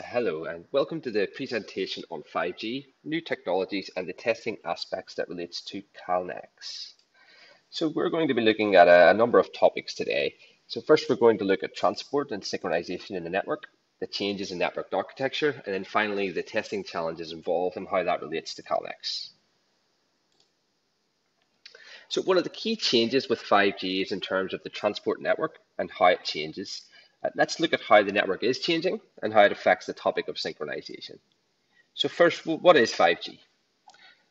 Hello and welcome to the presentation on 5G, new technologies and the testing aspects that relates to Calnex. So we're going to be looking at a, a, number of topics today. So first we're going to look at transport and synchronization in the network, the changes in network architecture, and then finally the testing challenges involved and how that relates to Calnex. So one of the key changes with 5G is in terms of the transport network and how it changes. Uh, let's look at how the network is changing and how it affects the topic of synchronization. So first, what is 5G?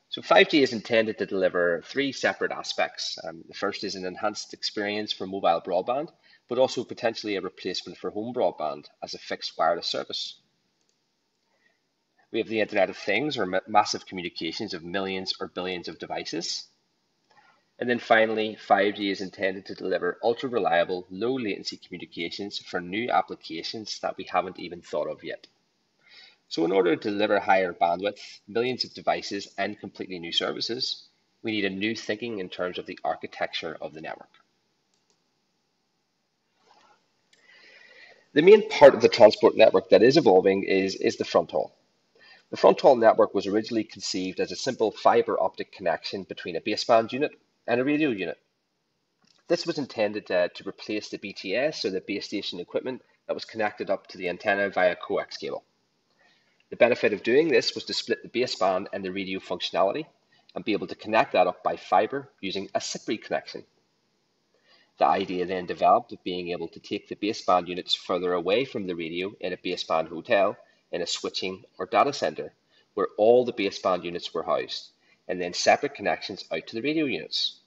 So 5G is intended to deliver three separate aspects. Um, the first is an enhanced experience for mobile broadband, but also potentially a replacement for home broadband as a fixed wireless service. We have the Internet of Things, or massive communications of millions or billions of devices. And then finally, 5G is intended to deliver ultra reliable, low latency communications for new applications that we haven't even thought of yet. So, in order to deliver higher bandwidth, millions of devices, and completely new services, we need a new thinking in terms of the architecture of the network. The main part of the transport network that is evolving is, is the front haul. The front haul network was originally conceived as a simple fiber optic connection between a baseband unit and a radio unit. This was intended to replace the BTS or the base station equipment that was connected up to the antenna via coax cable. The benefit of doing this was to split the baseband and the radio functionality and be able to connect that up by fiber using a CPRI connection. The idea then developed of being able to take the baseband units further away from the radio in a baseband hotel in a switching or data center where all the baseband units were housed and then separate connections out to the radio units.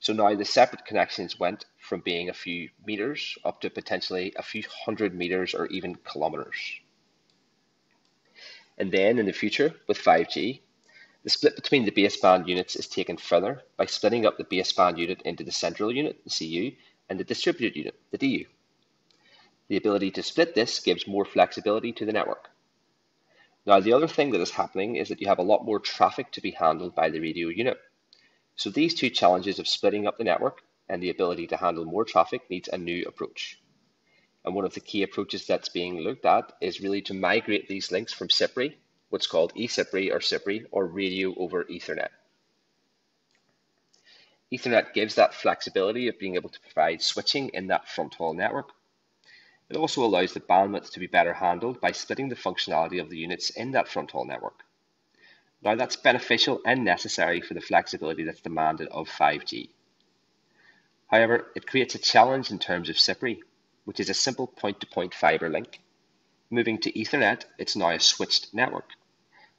So now the separate connections went from being a few meters up to potentially a few hundred meters or even kilometers. And then in the future with 5G, the split between the baseband units is taken further by splitting up the baseband unit into the central unit, the CU, and the distributed unit, the DU. The ability to split this gives more flexibility to the network. Now, the other thing that is happening is that you have a lot more traffic to be handled by the radio unit. So these two challenges of splitting up the network and the ability to handle more traffic needs a new approach. And one of the key approaches that's being looked at is really to migrate these links from CPRI, what's called eCPRI or CPRI, or radio over Ethernet. Ethernet gives that flexibility of being able to provide switching in that front haul network it also allows the bandwidth to be better handled by splitting the functionality of the units in that front haul network. Now that's beneficial and necessary for the flexibility that's demanded of 5G. However, it creates a challenge in terms of CPRI, which is a simple point-to-point -point fiber link. Moving to Ethernet, it's now a switched network.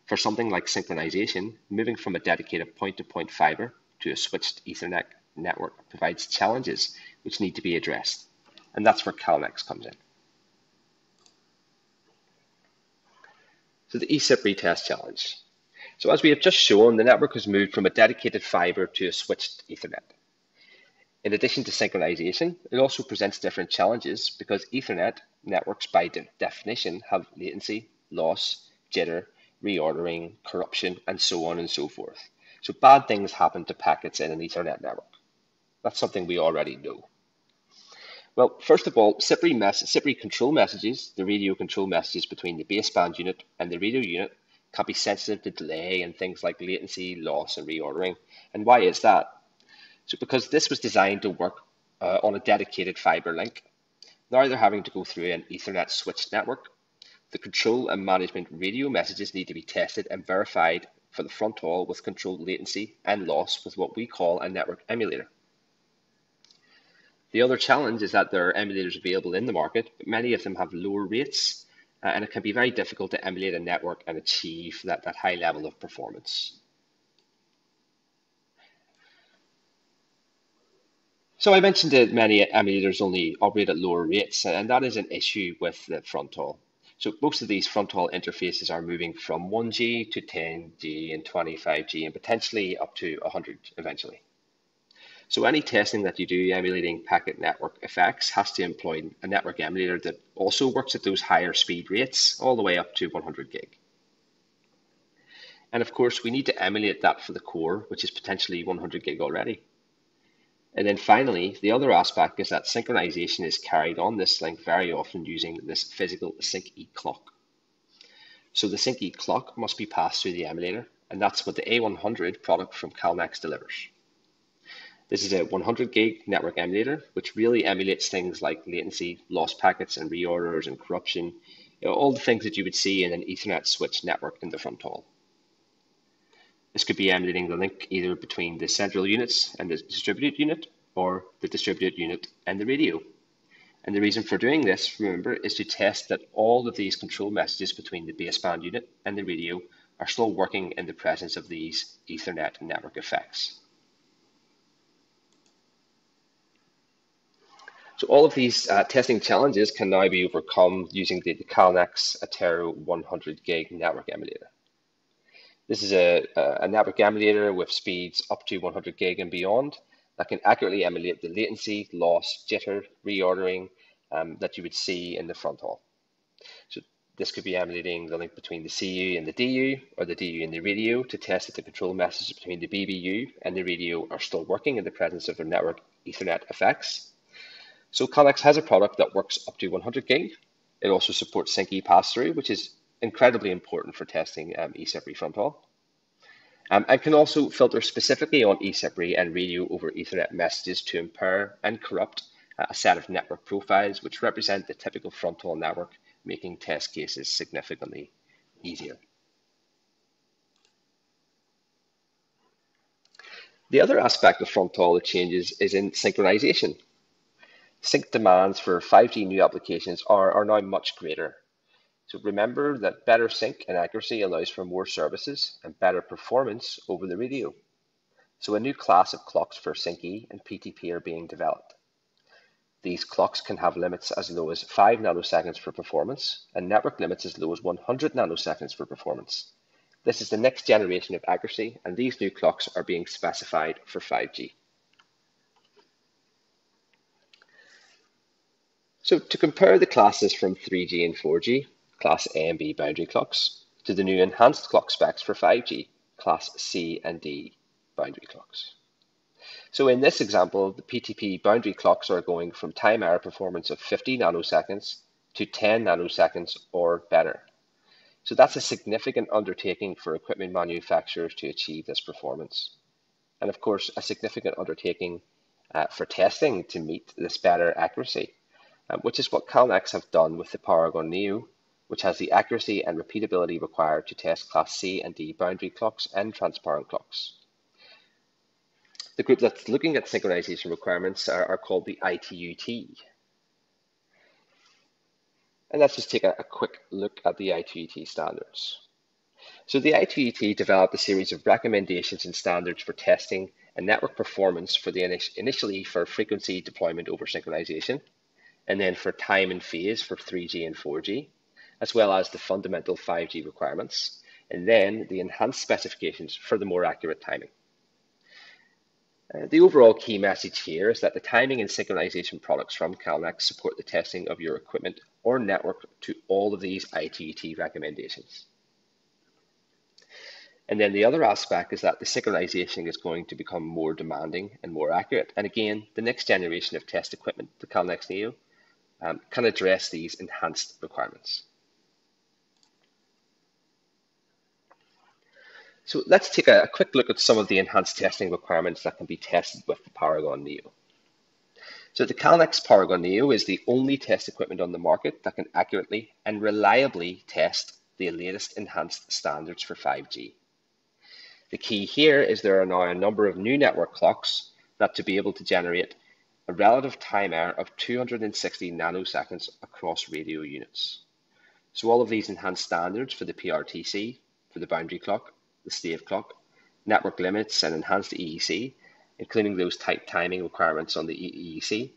For something like synchronization, moving from a dedicated point-to-point -point fiber to a switched Ethernet network provides challenges which need to be addressed and that's where Calnex comes in. So the eCPRI retest challenge. So as we have just shown, the network has moved from a dedicated fiber to a switched Ethernet. In addition to synchronization, it also presents different challenges because Ethernet networks by de definition have latency, loss, jitter, reordering, corruption, and so on and so forth. So bad things happen to packets in an Ethernet network. That's something we already know. Well, first of all, CPRI, mess- CPRI control messages, the radio control messages between the baseband unit and the radio unit, can be sensitive to delay and things like latency, loss, and reordering. And why is that? So, because this was designed to work uh, on a dedicated fiber link, now they're having to go through an Ethernet switched network. The control and management radio messages need to be tested and verified for the front haul with controlled latency and loss with what we call a network emulator. The other challenge is that there are emulators available in the market, but many of them have lower rates, uh, and it can be very difficult to emulate a network and achieve that, that high level of performance. So I mentioned that many emulators only operate at lower rates, and that is an issue with the front haul. So most of these front haul interfaces are moving from 1G to 10G and 25G and potentially up to 100 eventually. So any testing that you do emulating packet network effects has to employ a network emulator that also works at those higher speed rates all the way up to 100 gig. And of course, we need to emulate that for the core, which is potentially 100 gig already. And then finally, the other aspect is that synchronization is carried on this link very often using this physical sync E clock. So the sync E clock must be passed through the emulator, and that's what the A100 product from Calnex delivers. This is a 100 gig network emulator, which really emulates things like latency, lost packets and reorders and corruption, you know, all the things that you would see in an Ethernet switch network in the front haul. This could be emulating the link either between the central units and the distributed unit, or the distributed unit and the radio. And the reason for doing this, remember, is to test that all of these control messages between the baseband unit and the radio are still working in the presence of these Ethernet network effects. So all of these uh, testing challenges can now be overcome using the, Calnex Attero 100 gig network emulator. This is a, a network emulator with speeds up to 100 gig and beyond that can accurately emulate the latency, loss, jitter, reordering, um, that you would see in the front haul. So this could be emulating the link between the CU and the DU or the DU and the radio to test that the control messages between the BBU and the radio are still working in the presence of their network Ethernet effects. So Calnex has a product that works up to 100 gig. It also supports SyncE pass-through, which is incredibly important for testing um, eCPRI fronthaul. Um, and can also filter specifically on eCPRI and radio over Ethernet messages to impair and corrupt a set of network profiles which represent the typical fronthaul network, making test cases significantly easier. The other aspect of fronthaul that changes is in synchronization. Sync demands for 5G new applications are, are now much greater. So remember that better sync and accuracy allows for more services and better performance over the radio. So a new class of clocks for SyncE and PTP are being developed. These clocks can have limits as low as 5 nanoseconds for performance and network limits as low as 100 nanoseconds for performance. This is the next generation of accuracy, and these new clocks are being specified for 5G. So to compare the classes from 3G and 4G, class A and B boundary clocks, to the new enhanced clock specs for 5G, class C and D boundary clocks. So in this example, the PTP boundary clocks are going from time error performance of 50 nanoseconds to 10 nanoseconds or better. So that's a significant undertaking for equipment manufacturers to achieve this performance. And of course, a significant undertaking uh, for testing to meet this better accuracy, uh, which is what Calnex have done with the Paragon Neo, which has the accuracy and repeatability required to test Class C and D boundary clocks and transparent clocks. The group that's looking at synchronization requirements are, are called the ITUT. And let's just take a, a quick look at the ITUT standards. So the ITUT developed a series of recommendations and standards for testing and network performance for the initially for frequency deployment over synchronization, and then for time and phase for 3G and 4G, as well as the fundamental 5G requirements, and then the enhanced specifications for the more accurate timing. Uh, the overall key message here is that the timing and synchronization products from Calnex support the testing of your equipment or network to all of these ITUT recommendations. And then the other aspect is that the synchronization is going to become more demanding and more accurate. And again, the next generation of test equipment, the Calnex Neo, um, can address these enhanced requirements. So let's take a, a, quick look at some of the enhanced testing requirements that can be tested with the Paragon Neo. So the Calnex Paragon Neo is the only test equipment on the market that can accurately and reliably test the latest enhanced standards for 5G. The key here is there are now a number of new network clocks that to be able to generate a relative time error of 260 nanoseconds across radio units. So all of these enhanced standards for the PRTC, for the boundary clock, the slave clock, network limits, and enhanced EEC, including those tight timing requirements on the EEC,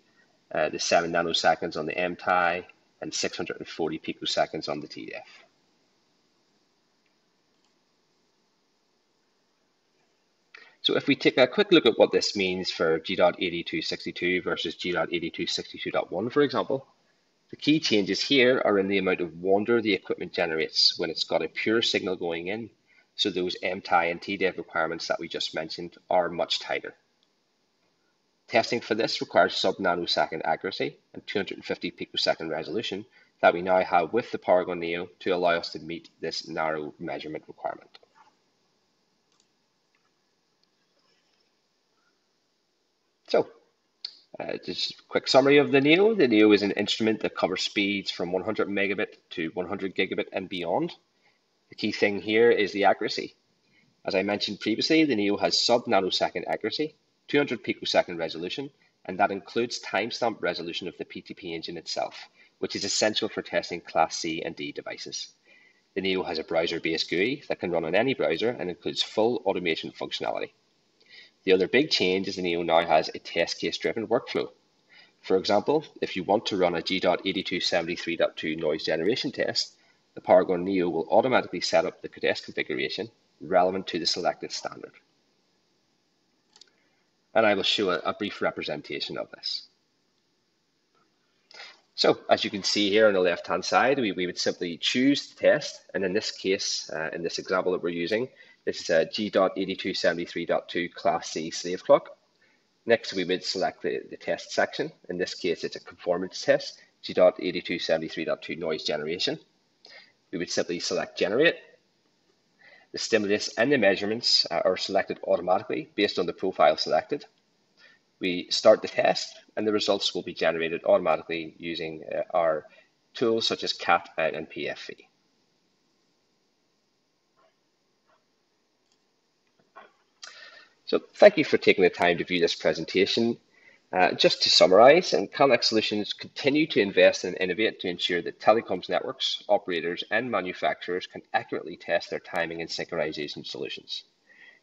uh, the 7 nanoseconds on the MTIE, and 640 picoseconds on the TDEV. So if we take a quick look at what this means for G.8262 versus G.8262.1, for example, the key changes here are in the amount of wander the equipment generates when it's got a pure signal going in so those MTIE and TDEV requirements that we just mentioned are much tighter. Testing for this requires sub-nanosecond accuracy and 250 picosecond resolution that we now have with the Paragon Neo to allow us to meet this narrow measurement requirement. So, uh, just a quick summary of the NEO. The NEO is an instrument that covers speeds from 100 megabit to 100 gigabit and beyond. The key thing here is the accuracy. As I mentioned previously, the NEO has sub-nanosecond accuracy, 200 picosecond resolution, and that includes timestamp resolution of the PTP engine itself, which is essential for testing Class C and D devices. The NEO has a browser-based GUI that can run on any browser and includes full automation functionality. The other big change is the NEO now has a test case driven workflow. For example, if you want to run a G.8273.2 noise generation test, the Paragon Neo will automatically set up the CODES configuration relevant to the selected standard. And I will show a, a brief representation of this. So as you can see here on the left-hand side, we, we would simply choose the test. And in this case, uh, in this example that we're using, this is a G.8273.2 Class C slave clock. Next, we would select the, the test section. In this case, it's a conformance test, G.8273.2 noise generation. We would simply select generate the stimulus and the measurements uh, are selected automatically based on the profile selected. We start the test and the results will be generated automatically using uh, our tools such as CAT and PFV. So thank you for taking the time to view this presentation. Uh, just to summarize, and Calnex Solutions continue to invest and innovate to ensure that telecoms networks, operators, and manufacturers can accurately test their timing and synchronization solutions.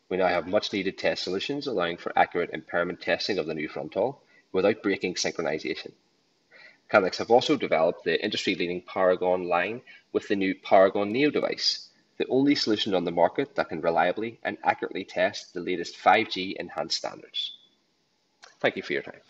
We now have much needed test solutions allowing for accurate impairment testing of the new fronthaul without breaking synchronization. Calnex have also developed the industry leading Paragon line with the new Paragon Neo device, the only solution on the market that can reliably and accurately test the latest 5G enhanced standards. Thank you for your time.